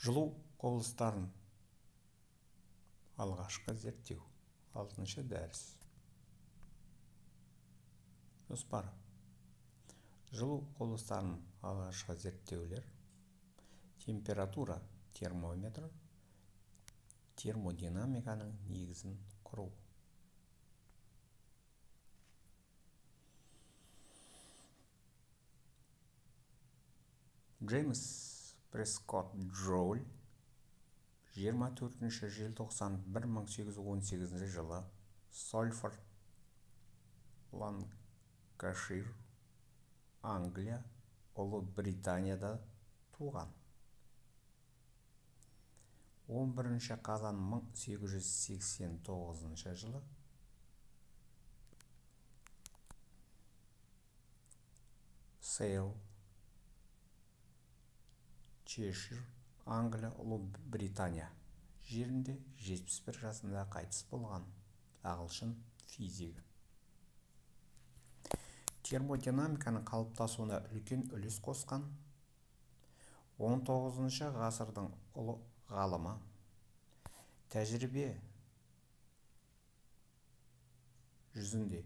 жылу құбылыстарын алғашқы зерттеу. Алтыншы дәріс. Жоспар. Жылу құбылыстарының алғашқы зерттеулер. Температура термометрі термодинамиканың негізін құру. Джеймс прескотт джоуль 24 желтоқсан 1818 жылы сольфорд ланкашир англия ұлыбританияда туған 11 қазан 1889 жылы сейл чешир англия ұлыбритания жерінде 71 жасында қайтыс болған. Ағылшын физигі. Термодинамиканың қалыптасуына үлкен үлес қосқан 19 ғасырдың ұлы ғалымы тәжірибе жүзінде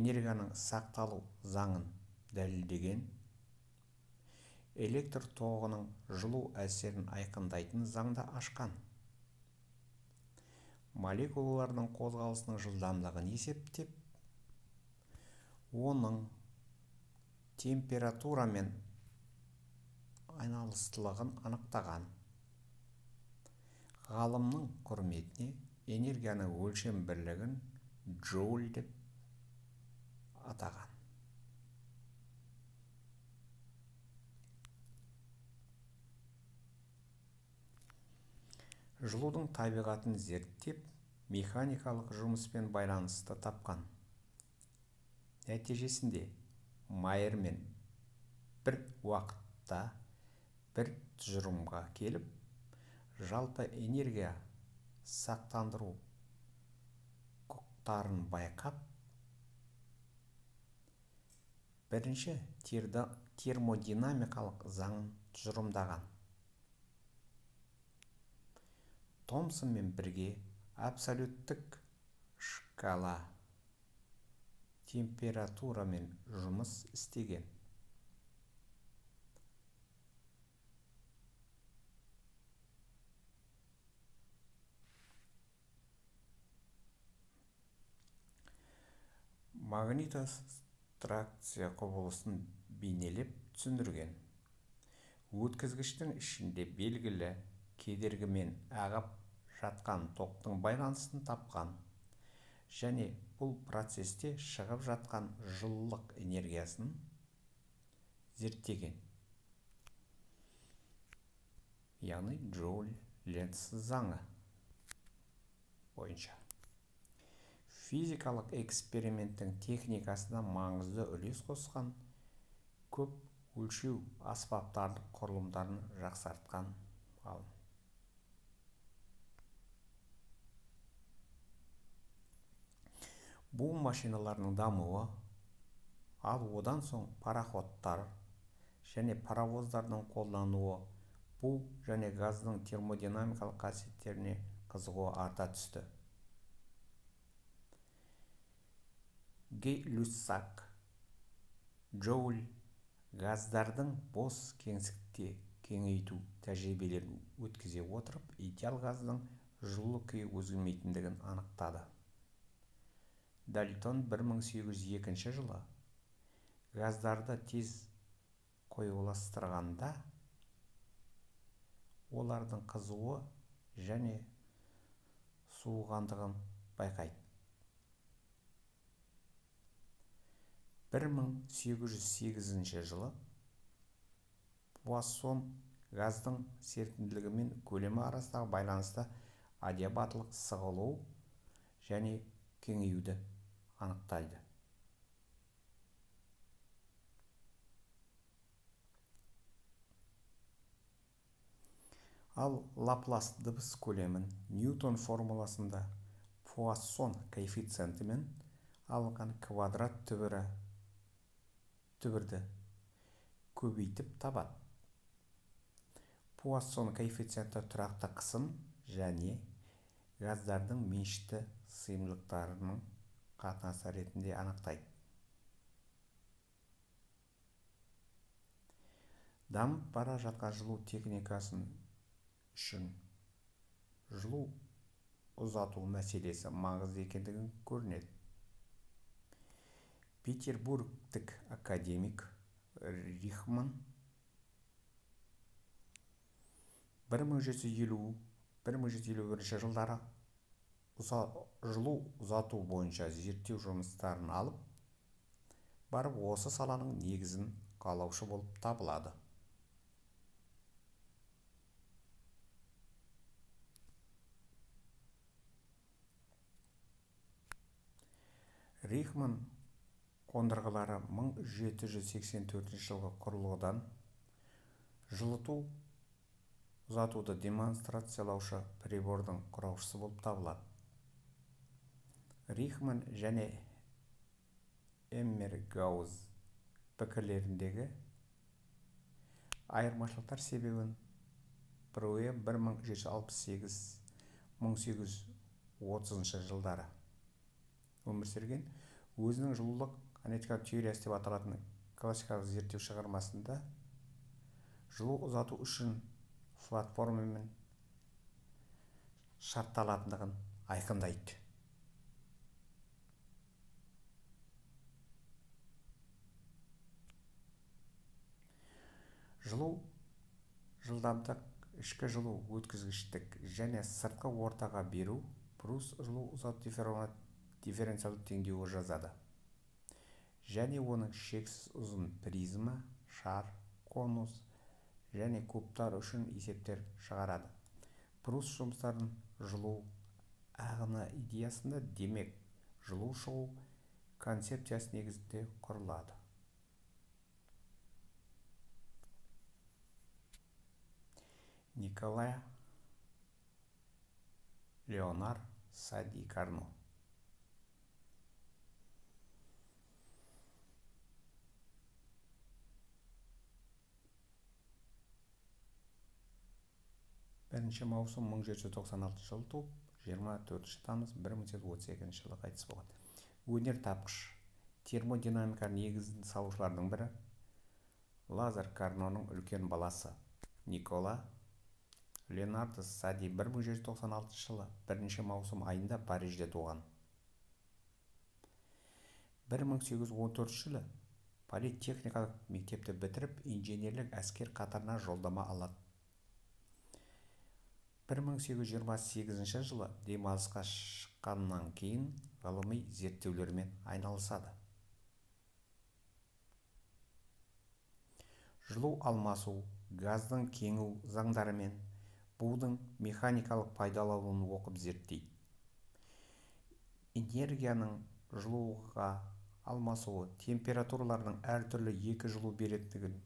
энергияның сақталу заңын дәлелдеген электр тоғының жылу әсерін айқындайтын заңды ашқан. Молекулалардың қозғалысының жылдамдығын есептеп оның температурамен айналыстылығын анықтаған. Ғалымның құрметіне энергияның өлшем бірлігін джоуль деп атаған. Жылудың табиғатын зерттеп механикалық жұмыспен байланысты тапқан. Нәтижесінде майермен бір уақытта бір тұжырымға келіп жалпы энергия сақтандыру құқықтарын байқап бірінші термодинамикалық заңын тұжырымдаған. Томсонмен бірге абсолюттік шкала температурамен жұмыс істеген. Магнитостракция құбылысын бейнелеп түсіндірген. Өткізгіштің ішінде белгілі кедергімен ағып жатқан токтың байланысын тапқан және бұл процесте шығып жатқан жылулық энергиясын зерттеген. Яғни джоуль ленц заңы бойынша. Физикалық эксперименттің техникасына маңызды үлес қосқан көп өлшеу аспаптарының құрылымдарын жақсартқан ғалым. Бу машиналарының дамуы ал одан соң пароходтар және паровоздардың қолдануы бу және газдың термодинамикалық қасиеттеріне қызығуы арта түсті гей-люссак джоуль газдардың бос кеңістікте кеңейту тәжірибелерін өткізе отырып идеал газдың жылулы күйі өзгермейтіндігін анықтады дальтон 1802 жылы газдарды тез қоюластырғанда олардың қызуы және суығандығын байқайды. 1808 жылы пуассон газдың серпімділігі мен көлемі арасындағы байланысты адиабатылық сығылу және кеңеюді анықтайды. Ал лаплас дыбыс көлемін ньютон формуласында пуассон коэффициентімен алынған квадрат түбірі түбірді көбейтіп табады. Пуассон коэффициенті тұрақты қысым және газдардың меншікті сыйымдылықтарының қатынасы ретінде анықтайды. Дамып бара жатқан жылу техникасын үшін жылу ұзату мәселесі маңызды екендігі көрінеді. Петербургтік академик рихман 1750-1751 жылдары жылу ұзату бойынша зерттеу жұмыстарын алып барып осы саланың негізін қалаушы болып табылады. Рихман қондырғылары 1784 жылғы құрылғыдан жылыту ұзатуды демонстрациялаушы прибордың құраушысы болып табылады. Рихман және эммергауз пікірлеріндегі айырмашылықтар себебін бруэ 1768-1830 жылдары өмір сүрген. Өзінің жылулық аналитикалық теориясы деп аталатын классикалық зерттеу шығармасында жылу ұзату үшін платформамен шартталатындығын айқындайды. Жылу жылдамдық ішкі жылу өткізгіштік және сыртқы ортаға беру брус жылу ұзату дифференциалды теңдеуі жазады. Және оның шексіз ұзын призма шар конус және кубтар үшін есептер шығарады. Брус жұмыстарын жылу ағыны идеясында демек жылу шығу концепциясы негізінде құрылады. Николай леонар сади карно бірінші маусым 1796 жылы туып 24 тамыз 1832 жылы қайтыс болған өнертапқыш термодинамика негізін салушылардың бірі лазар карноның үлкен баласы никола леонардо сади 1796 жылы 1 маусым айында парижде туған. 1814 жылы политехникалық мектепті бітіріп инженерлік әскер қатарына жолдама алады. 1828 жылы демалысқа шыққаннан кейін ғылыми зерттеулермен айналысады. Жылу алмасу газдың кеңу заңдары мен будың механикалық пайдалануын оқып зерттейді. Энергияның жылуға алмасуы температуралардың әртүрлі екі жылу беретіндігін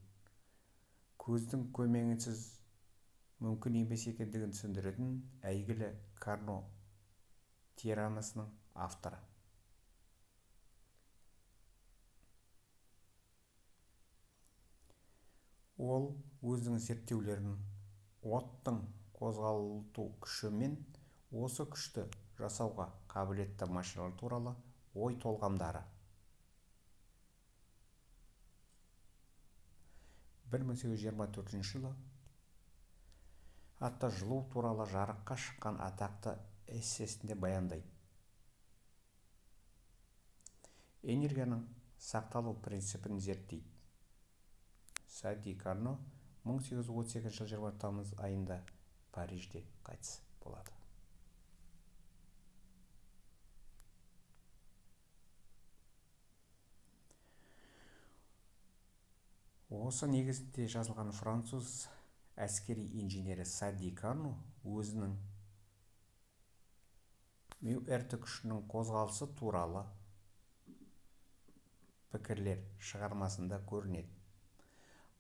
көздің көмегінсіз мүмкін емес екендігін түсіндіретін әйгілі карно теоремасының авторы. Ол өзінің зерттеулерін оттың қозғалту күші мен осы күшті жасауға қабілетті машиналар туралы ой толғамдары. 1824 жылы атты жылу туралы жарыққа шыққан атақты эссесінде баяндайды. Энергияның сақталу принципін зерттейді. Сади карно 1838 жылы 20 тамыз айында парижде қайтыс болады. Осы негізінде жазылған француз әскери инженері сади карно өзінің мюэрті күшінің қозғалысы туралы пікірлер шығармасында көрінеді.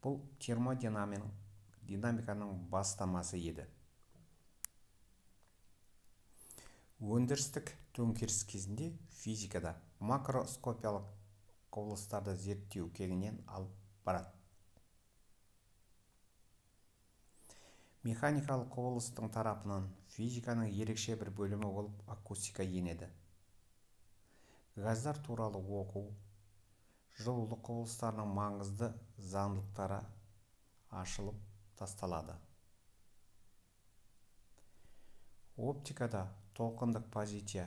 Бұл термодинамиканың бастамасы еді. Өндірістік төңкеріс кезінде физикада макроскопиялық құбылыстарды зерттеу кеңінен алып барады. Механикалық құбылыстың тарапынан физиканың ерекше бір бөлімі болып акустика енеді. Газдар туралы оқу жылулық құбылыстарының маңызды заңдылықтары ашылып тасталады. Оптикада толқындық позиция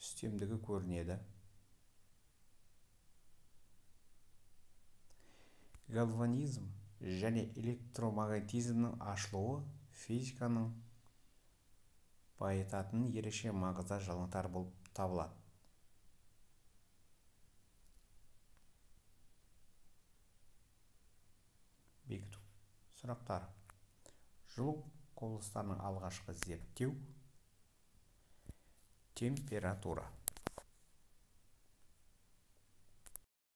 үстемдігі көрінеді. Гальванизм және электромагнетизмнің ашылуы физиканың байытатын ерекше маңызды жаңалықтар болып табылады. Бекіту сұрақтар жылу құбылыстарының алғашқы зерттеу температура.